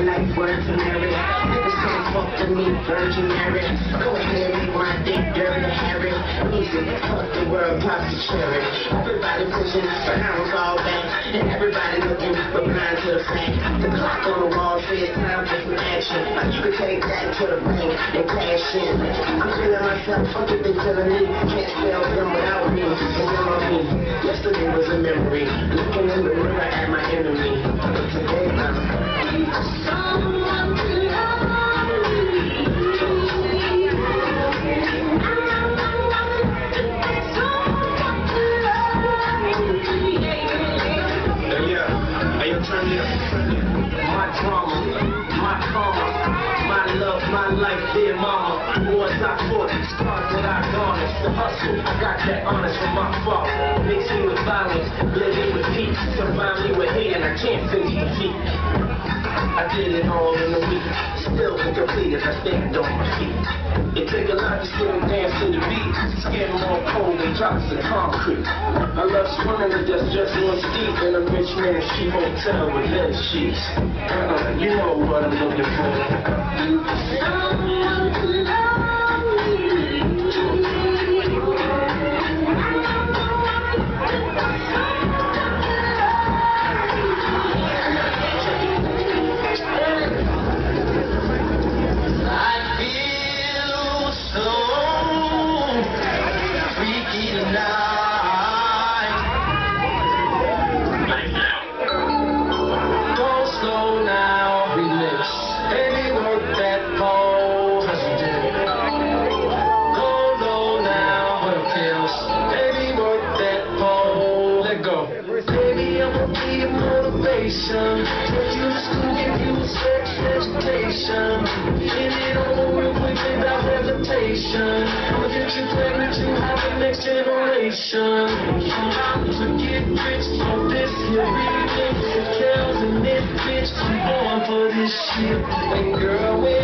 life worth to marry. Niggas can't fuck me, Virgin Mary. Go ahead, rewind, think dirty Harry. Music, fuck the world, pop the cherry. Everybody pushing for hounds all back. And everybody looking for blind to the fact. The clock on the wall says time for some action. You can take that to the bank and cash in. I'm feeling myself, fuck what they telling me. Can't spell them without me. And them on me. Yesterday was a memory. My drama, my karma, my love, my life, dear mama. Wars I fought, scars that I garnished. The hustle, I got that honest from my father. Mix me with violence, blend me with peace. Surround me with hate and I can't face defeat. I did it all in a week. Still incomplete as I stand on my feet. To still dance to the beat. Skin more cold than drops of concrete. I love swimming with just just one deep in a rich man's cheap hotel with bed sheets. Uh-uh, you know what I'm looking for. Motivation. Take you to school, give you a sex education. Get it over with, without hesitation. I'ma get you pregnant, you have the next generation. To get rich on this here remix, it kills in this bitch. I'm born for this shit. And girl, when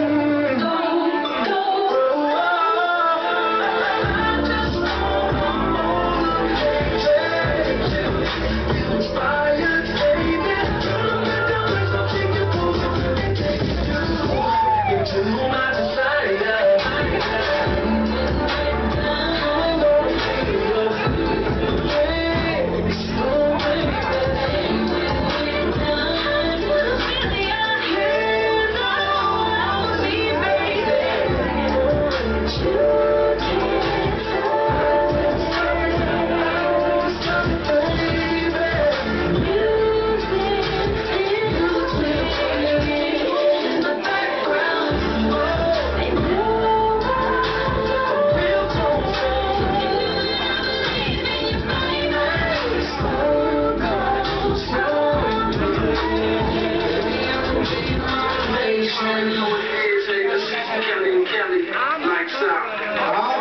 Kelly, Kelly, lights out.